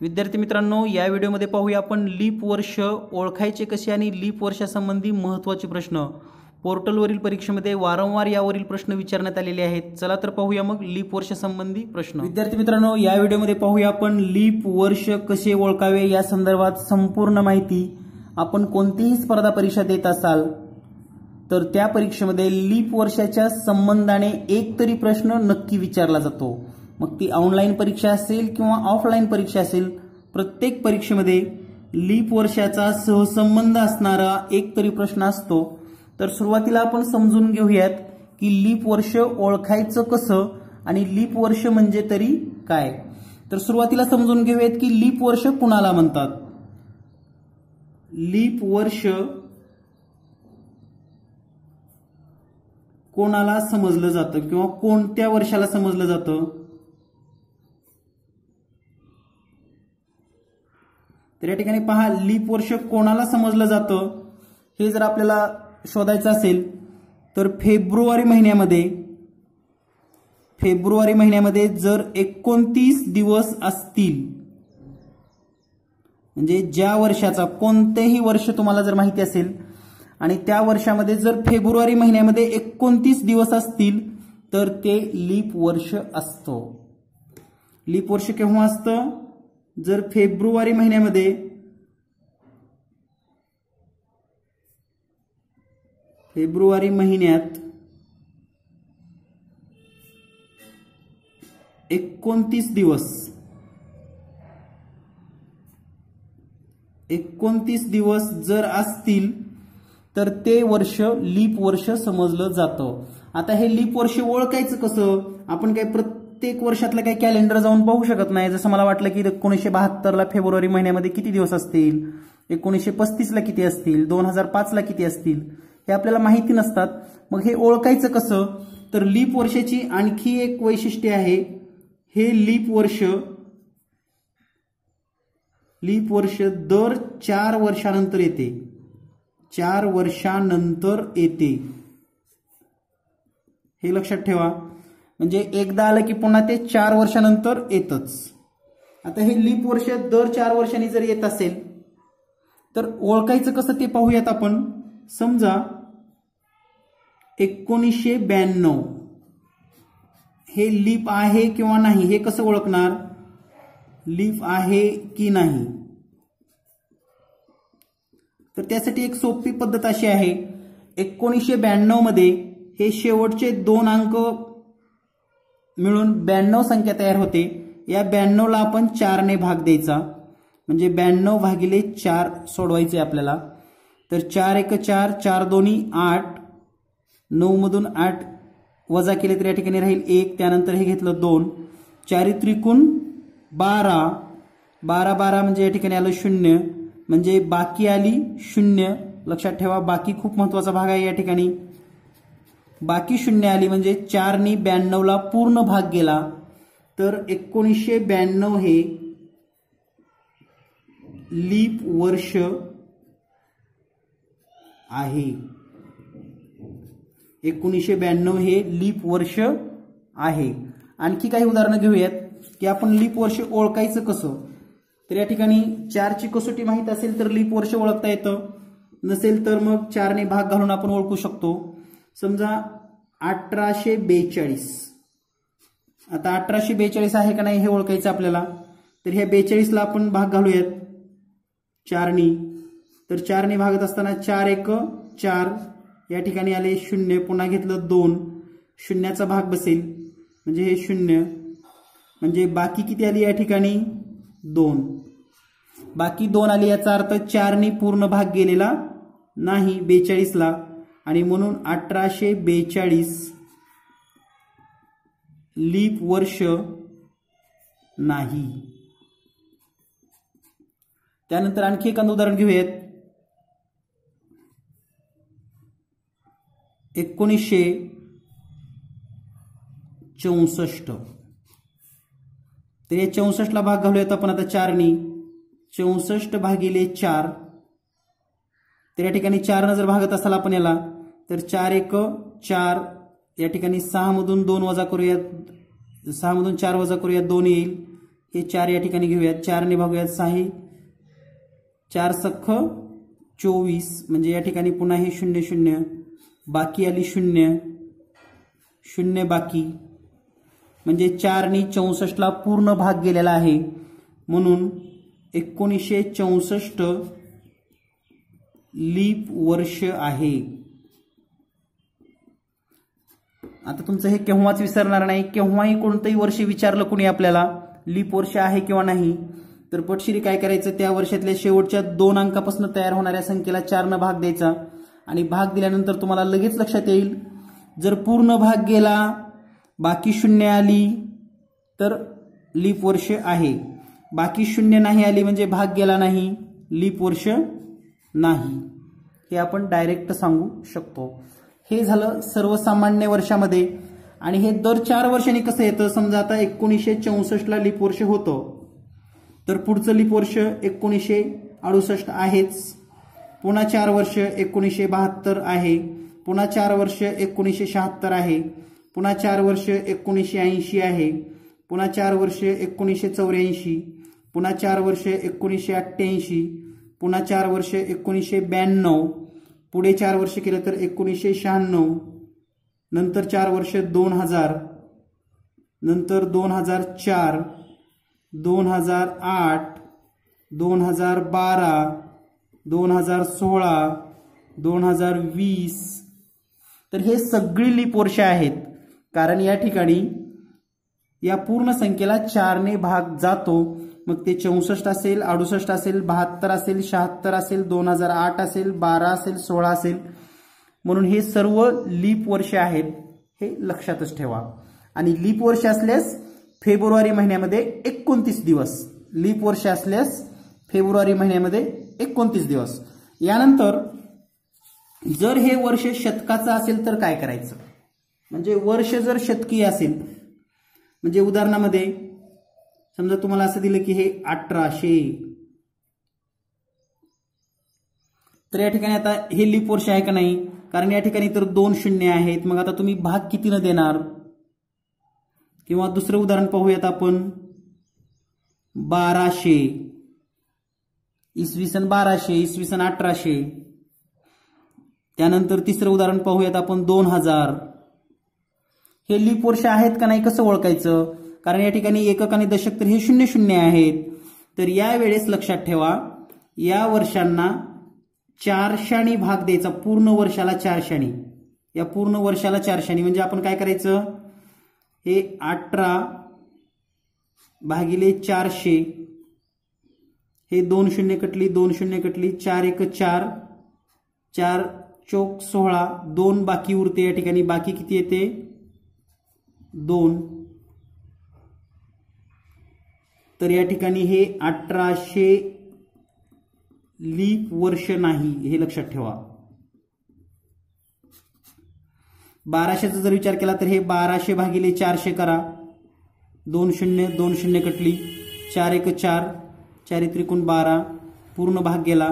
विद्यार्थी मित्रांनो या व्हिडिओमध्ये पाहूया आपण लीप वर्ष ओळखायचे कसे आणि लीप वर्षासंबंधी महत्त्वाचे प्रश्न. पोर्टलवरील परीक्षेमध्ये वारंवार यावरील प्रश्न विचारण्यात आलेले आहेत. चला तर पाहूया मग लीप वर्षासंबंधी प्रश्न. विद्यार्थी मित्रांनो या व्हिडिओमध्ये पाहूया आपण लीप वर्ष कसे ओळखावे या संदर्भात संपूर्ण माहिती. आपण कोणतीही स्पर्धा परीक्षा देत असाल तर त्या परीक्षेमध्ये लीप वर्षाच्या संबंधाने एक तरी प्रश्न नक्की विचारला जातो. मग ती ऑनलाईन परीक्षा असेल किंवा ऑफलाईन परीक्षा असेल प्रत्येक परीक्षेमध्ये लीप वर्षाचा सहसंबंध असणारा एक तरी प्रश्न असतो. तर सुरुवातीला आपण समजून घेऊयात की लीप वर्ष ओळखायचं कसं आणि लीप वर्ष म्हणजे तरी काय. तर सुरुवातीला समजून घेऊयात की लीप वर्ष कुणाला म्हणतात? लीप वर्ष कोणाला समजलं जातं किंवा कोणत्या वर्षाला समजलं जातं? तर या ठिकाणी पहा लीप वर्ष कोणाला समजलं जातं? हे जर आपल्याला शोधायचं असेल तर फेब्रुवारी महिन्यामध्ये फेब्रुवारी महिन्यामध्ये जर एकोणतीस दिवस असतील म्हणजे ज्या वर्षाचा कोणतेही वर्ष तुम्हाला जर माहिती असेल आणि त्या वर्षामध्ये जर फेब्रुवारी महिन्यामध्ये एकोणतीस दिवस असतील तर ते लीप वर्ष असतो. लीप वर्ष केव्हा असतं? जर फेब्रुवारी महिन्यामध्ये फेब्रुवारी महिन्यात एकोणतीस दिवस एकोणतीस दिवस जर असतील तर ते वर्ष लीप वर्ष समजलं जातं. आता हे लीप वर्ष ओळखायचं कसं? आपण काय प्रत्येक प्रत्येक वर्षातलं काही कॅलेंडर जाऊन पाहू शकत नाही. जसं मला वाटलं की एकोणीसशे बहात्तरला फेब्रुवारी महिन्यामध्ये किती दिवस असतील? एकोणीसशे पस्तीसला किती असतील? दोन हजार पाचला किती असतील? हे आपल्याला माहिती नसतात. मग हे ओळखायचं कसं? तर लीप वर्षाची आणखी एक वैशिष्ट्य आहे. हे लीप वर्ष लीप वर्ष दर चार वर्षानंतर येते. चार वर्षानंतर येते. हे लक्षात ठेवा. म्हणजे एकदा आलं की पुन्हा ते चार वर्षानंतर येतच. आता हे लीप वर्ष दर चार वर्षांनी जर येत असेल तर ओळखायचं कसं ते पाहूयात आपण. समजा एकोणीसशे ब्याण्णव. हे लीप आहे किंवा नाही हे कसं ओळखणार? लीफ आहे की नाही? तर त्यासाठी एक सोपी पद्धत अशी आहे. एकोणीसशे ब्याण्णवमध्ये हे शेवटचे दोन अंक मिळून ब्याण्णव संख्या तयार होते. या ब्याण्णवला आपण चारने भाग द्यायचा. म्हणजे ब्याण्णव भागिले चार सोडवायचे आपल्याला. तर चार एक चार चार दोन्ही आठ नऊमधून आठ वजा केले तर या ठिकाणी राहील एक. त्यानंतर हे घेतलं दोन. चारी त्रिकोण बारा. बारा बारा म्हणजे या ठिकाणी आलं शून्य. म्हणजे बाकी आली शून्य. लक्षात ठेवा बाकी खूप महत्त्वाचा भाग आहे या ठिकाणी. बाकी शून्य आली म्हणजे चारनी ब्याण्णवला पूर्ण भाग गेला. तर एकोणीसशे ब्याण्णव हे लीप वर्ष आहे. एकोणीसशे ब्याण्णव हे लीप वर्ष आहे. आणखी काही उदाहरणं घेऊयात की आपण लीप वर्ष ओळखायचं कसं? तर या ठिकाणी चारची कसोटी माहीत असेल तर लीप वर्ष ओळखता येतं. नसेल तर मग चारने भाग घालून आपण ओळखू शकतो. समजा अठराशे बेचाळीस. आता अठराशे बेचाळीस आहे का नाही हे ओळखायचं आपल्याला? तर ह्या बेचाळीसला आपण भाग घालूयात. चारनी तर चारनी भागत असताना चार एक चार. या ठिकाणी आले शून्य. पुन्हा घेतलं दोन. शून्याचा भाग बसेल. म्हणजे हे शून्य. म्हणजे बाकी किती आली या ठिकाणी? दोन. बाकी दोन आली याचा अर्थ चारनी पूर्ण भाग गेलेला नाही. बेचाळीसला. आणि म्हणून अठराशे बेचाळीस लीप वर्ष नाही. त्यानंतर आणखी एक उदाहरण घेऊयात. एकोणीसशे चौसष्ट. तर या चौसष्टला भाग घालूयात आपण आता चारनी. चौसष्ट भागिले चार. तर या ठिकाणी चारनं जर भागत असाल आपण याला तर चार एक चार या ठिकाणी सहामधून दोन वजा करूयात सहामधून चार वजा करूयात दोन येईल. हे चार या ठिकाणी घेऊयात. चारने भागूयात सहा. चार सख्ख चोवीस. म्हणजे या ठिकाणी पुन्हा हे शून्य शून्य. बाकी आली शून्य. शून्य बाकी. म्हणजे चारनी चौसष्टला पूर्ण भाग गेलेला आहे. म्हणून एकोणीसशे चौसष्ट लीप वर्ष आहे. आता तुमचं हे केव्हाच विसरणार नाही केव्हाही कोणतंही वर्ष विचारलं कुणी आपल्याला लीप वर्ष आहे किंवा नाही तर पटशिरी काय करायचं त्या वर्षातल्या शेवटच्या दोन अंकापासून तयार होणाऱ्या संख्येला चारनं भाग द्यायचा. आणि भाग दिल्यानंतर तुम्हाला लगेच लक्षात येईल जर पूर्ण भाग गेला बाकी शून्य आली तर लीप वर्ष आहे. बाकी शून्य नाही आली म्हणजे भाग गेला नाही लीप वर्ष नाही. हे आपण डायरेक्ट सांगू शकतो. हे झालं सर्वसामान्य वर्षामध्ये. आणि हे दर चार वर्षांनी कसं येतं? समजा आता एकोणीसशे चौसष्टला लिप वर्ष होतं. तर पुढचं लिप वर्ष एकोणीसशे अडुसष्ट आहेच. पुन्हा चार वर्ष एकोणीसशे बहात्तर आहे. पुन्हा चार वर्ष एकोणीसशे शहात्तर आहे. पुन्हा चार वर्ष एकोणीसशे ऐंशी आहे. पुन्हा चार वर्ष एकोणीसशे चौऱ्याऐंशी. पुन्हा चार वर्ष एकोणीसशे अठ्ठ्याऐंशी. पुन्हा चार वर्ष एकोणीसशे ब्याण्णव. पुढे चार वर्ष केलं तर एकोणीसशे शहाण्णव नंतर चार वर्ष दोन हजार नंतर दोन हजार चार दोन हजार आठ दोन हजार बारा दोन हजार सोळा दोन हजार वीस. तर हे सगळी लीप वर्ष आहेत. कारण या ठिकाणी या पूर्ण संख्येला चारने भाग जातो. मग ते चौसष्ट असेल अडुसष्ट असेल बहात्तर असेल शहात्तर असेल दोन हजार आठ असेल बारा असेल सोळा असेल. म्हणून हे सर्व लीप वर्ष आहेत हे लक्षातच ठेवा. आणि लीप वर्ष असल्यास फेब्रुवारी महिन्यामध्ये एकोणतीस दिवस. लीप वर्ष असल्यास फेब्रुवारी महिन्यामध्ये एकोणतीस दिवस. यानंतर जर हे वर्ष शतकाचं असेल तर काय करायचं? म्हणजे वर्ष जर शतकीय असेल म्हणजे उदाहरणामध्ये समजा तुम्हाला असं दिलं की हे अठराशे. तर या ठिकाणी आता हे लीप वर्ष आहे का नाही? कारण या ठिकाणी तर दोन शून्य आहेत. मग आता तुम्ही भाग कितीनं देणार? किंवा दुसरं उदाहरण पाहूयात आपण. बाराशे. इसवी सन बाराशे इसवी सन अठराशे. त्यानंतर तिसरं उदाहरण पाहूयात आपण दोन हजार. हे लीप वर्ष आहेत का नाही? कसं ओळखायचं? कारण या ठिकाणी एकक आणि दशक तर हे शून्य शून्य आहेत. तर या वेळेस लक्षात ठेवा या वर्षांना चारशाणी भाग द्यायचा पूर्ण वर्षाला चारशाणी या पूर्ण वर्षाला चारशाणी म्हणजे आपण काय करायचं? हे अठरा भागिले चारशे. हे दोन शून्य कटली दोन शून्य कटली चार एक चार चार चौक सोळा दोन बाकी उरते या ठिकाणी. बाकी किती येते? दोन. तर या ठिकाणी हे अठराशे लीप वर्ष नाही हे लक्षात ठेवा. बाराशेचा जर विचार केला तर हे बाराशे भागिले चारशे करा. दोन शून्य दोन शून्य कटली. चार एक चार चारी त्रिकोण बारा. पूर्ण भाग गेला.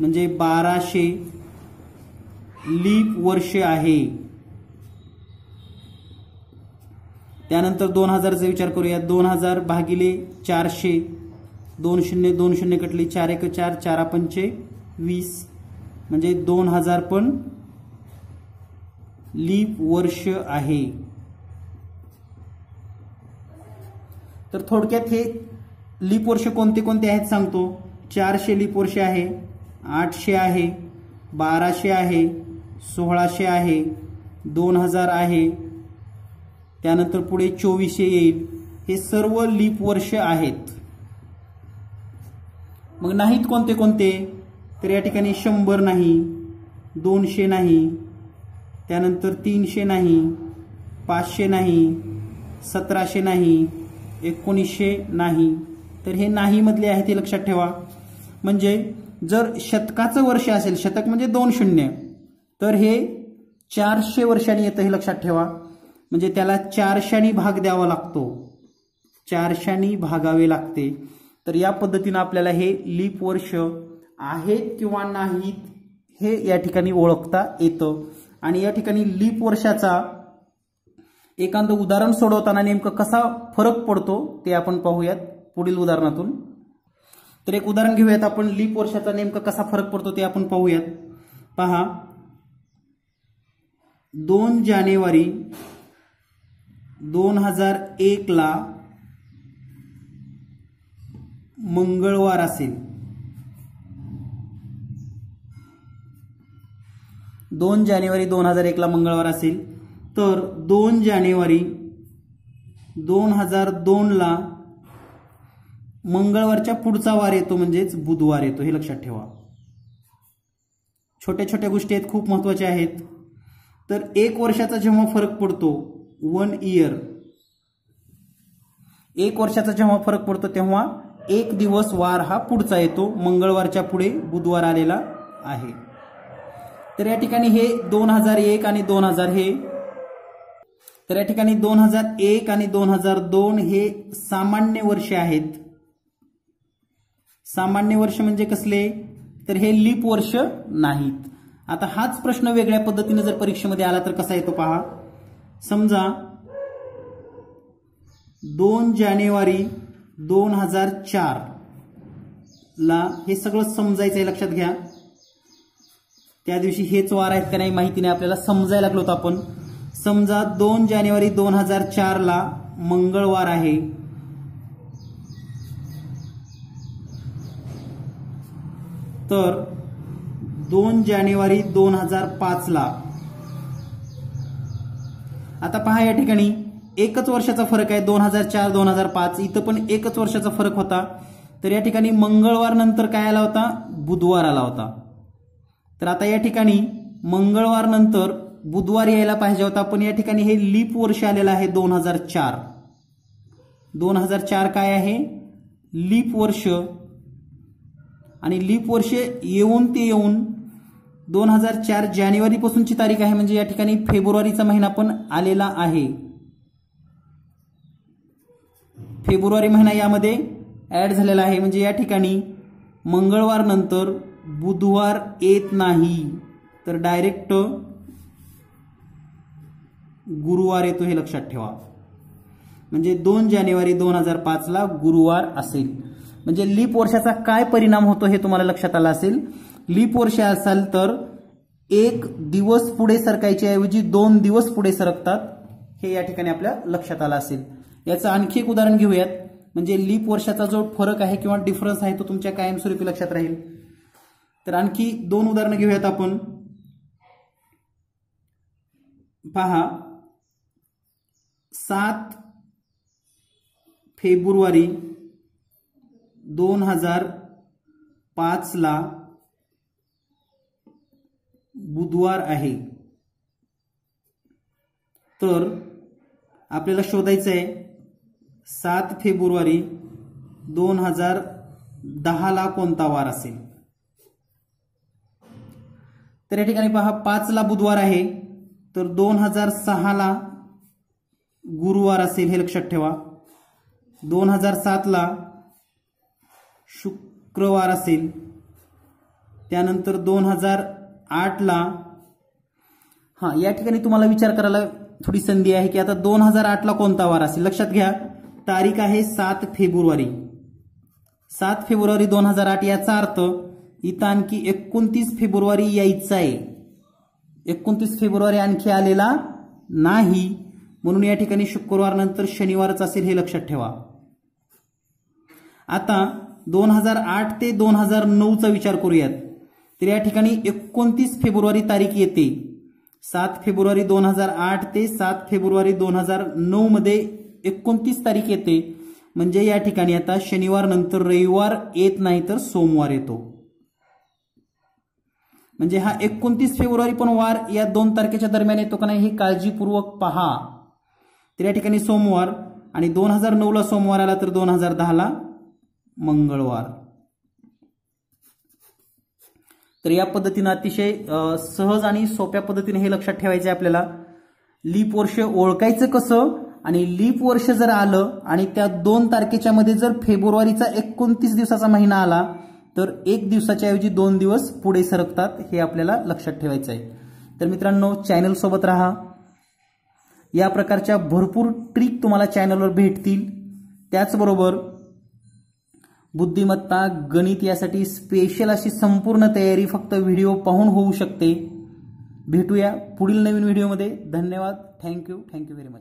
म्हणजे बाराशे लीप वर्ष आहे. त्यानंतर दोन हजारचा विचार करूया. दोन हजार भागिले चारशे दोन शून्य दोन शून्य कटले चार एक चार चार पंचे वीस. म्हणजे दोन हजार पण लीप वर्ष आहे. तर थोडक्यात हे लीप वर्ष कोणते कोणते आहेत सांगतो. चारशे लीप वर्ष आहे आठशे आहे बाराशे आहे सोळाशे आहे दोन हजार आहे त्यानंतर पुढे चोवीसशे येईल. हे सर्व लीप वर्ष आहेत. मग नाहीत कोणते कोणते? तर या ठिकाणी शंभर नाही दोनशे नाही त्यानंतर तीनशे नाही पाचशे नाही सतराशे नाही एकोणीसशे नाही. तर हे नाहीमधले आहे ते लक्षात ठेवा. म्हणजे जर शतकाचं वर्ष असेल शतक म्हणजे दोन शून्य तर हे चारशे वर्षांनी येतं हे लक्षात ठेवा. म्हणजे त्याला चारशानी भाग द्यावा लागतो. चारशानी भागावे लागते. तर या पद्धतीनं आपल्याला हे लीप वर्ष आहेत किंवा नाहीत हे या ठिकाणी ओळखता येतं. आणि या ठिकाणी लीप वर्षाचा एखादं उदाहरण सोडवताना नेमकं कसा फरक पडतो ते आपण पाहूयात पुढील उदाहरणातून. तर एक उदाहरण घेऊयात आपण लीप वर्षाचा नेमका कसा फरक पडतो ते आपण पाहूयात. पहा. दोन जानेवारी दोन हजार एकला मंगळवार असेल. दोन जानेवारी दोन हजार एकला मंगळवार असेल. तर दोन जानेवारी दोन हजार दोनला मंगळवारच्या पुढचा वार येतो म्हणजेच बुधवार येतो हे लक्षात ठेवा. छोट्या छोट्या गोष्टी आहेत खूप महत्त्वाच्या आहेत. तर एक वर्षाचा जेव्हा फरक पडतो वन इयर एक वर्षाचा जेव्हा फरक पडतो तेव्हा एक दिवस वार हा पुढचा येतो. मंगळवारच्या पुढे बुधवार आलेला आहे. तर या ठिकाणी हे दोन हजार एक आणि दोन हजार हे तर या ठिकाणी दोन हजार एक आणि दोन हजार दोन हे सामान्य वर्षे आहेत. सामान्य वर्ष म्हणजे कसले? तर हे लीप वर्ष नाहीत. आता हाच प्रश्न वेगळ्या पद्धतीने जर परीक्षेमध्ये आला तर कसा येतो पहा? समजा दोन जानेवारी दोन हजार चार ला हे सगळं समजायचं आहे लक्षात घ्या. त्या दिवशी हेच वार आहेत का नाही माहिती नाही आपल्याला समजायला लागलो होतो आपण. समजा दोन जानेवारी दोन हजार चार ला मंगळवार आहे. तर दोन जानेवारी दोन हजार पाच ला आता पहा या ठिकाणी. एकच वर्षाचा फरक आहे दोन हजार चार दोन हजार पाच. इथं पण एकच वर्षाचा फरक होता. तर या ठिकाणी मंगळवार नंतर काय आला होता? बुधवार आला होता. तर आता या ठिकाणी मंगळवार नंतर बुधवार यायला पाहिजे होता पण या ठिकाणी हे लीप वर्ष आलेलं आहे दोन हजार चार. दोन हजार चार काय आहे? लीप वर्ष. आणि लीप वर्ष येऊन ते येऊन दोन हजार चार जानेवारीपासूनची तारीख आहे म्हणजे या ठिकाणी फेब्रुवारीचा महिना पण आलेला आहे. फेब्रुवारी महिना यामध्ये ऍड झालेला आहे म्हणजे या ठिकाणी मंगळवार नंतर बुधवार येत नाही. तर डायरेक्ट गुरुवार येतो हे लक्षात ठेवा. म्हणजे दोन जानेवारी दोन हजार पाचला गुरुवार असेल. म्हणजे लीप वर्षाचा काय परिणाम होतो हे तुम्हाला लक्षात आलं असेल? लीप वर्ष असाल तर एक दिवस पुढे सरकायच्या ऐवजी दोन दिवस पुढे सरकतात हे या ठिकाणी आपल्या लक्षात आलं असेल. याचं आणखी एक उदाहरण घेऊयात. म्हणजे लीप वर्षाचा जो फरक आहे किंवा डिफरन्स आहे तो तुमच्या कायमस्वरूपी लक्षात राहील. तर आणखी दोन उदाहरणं घेऊयात आपण. पहा. सात फेब्रुवारी दोन हजार पाचला बुधवार आहे. तर आपल्याला शोधायचं आहे सात फेब्रुवारी दोन हजार दहाला कोणता वार असेल? तर या ठिकाणी पहा पाचला बुधवार आहे तर दोन हजार सहाला गुरुवार असेल हे लक्षात ठेवा. दोन हजार सातला शुक्रवार असेल त्यानंतर दोन हजार आठला हां या ठिकाणी तुम्हाला विचार करायला थोडी संधी आहे की आता दोन हजार आठला कोणता वार असेल? लक्षात घ्या तारीख आहे सात फेब्रुवारी. सात फेब्रुवारी दोन हजार आठ याचा अर्थ इथं आणखी एकोणतीस फेब्रुवारी यायचं आहे एकोणतीस फेब्रुवारी आणखी आलेला नाही. म्हणून या ठिकाणी शुक्रवार नंतर शनिवारच असेल हे लक्षात ठेवा. आता दोन हजार आठ ते दोन हजार नऊचा विचार करूयात. तर या ठिकाणी एकोणतीस फेब्रुवारी तारीख येते. सात फेब्रुवारी दोन हजार आठ ते सात फेब्रुवारी दोन हजार नऊ मध्ये एकोणतीस तारीख येते. म्हणजे या ठिकाणी आता शनिवार नंतर रविवार येत नाही तर सोमवार येतो. म्हणजे हा एकोणतीस फेब्रुवारी पण वार या दोन तारखेच्या दरम्यान येतो का नाही हे काळजीपूर्वक पहा. तर या ठिकाणी सोमवार आणि दोन हजार नऊला सोमवार आला तर दोन हजार दहाला मंगळवार. तर या पद्धतीनं अतिशय सहज आणि सोप्या पद्धतीने हे लक्षात ठेवायचे आपल्याला. लीप वर्ष ओळखायचं कसं आणि लीप वर्ष जर आलं आणि त्या दोन तारखेच्या मध्ये जर फेब्रुवारीचा एकोणतीस दिवसाचा महिना आला तर एक दिवसाच्या ऐवजी दोन दिवस पुढे सरकतात हे आपल्याला लक्षात ठेवायचं आहे तर मित्रांनो चॅनल सोबत राहा. या प्रकारच्या भरपूर ट्रिक तुम्हाला चॅनलवर भेटतील. त्याचबरोबर बुद्धिमत्ता गणित यासाठी स्पेशल अशी संपूर्ण तयारी फक्त व्हिडिओ पाहून होऊ शकते. भेटूया पुढील नवीन व्हिडिओमध्ये धन्यवाद. Thank you thank you very much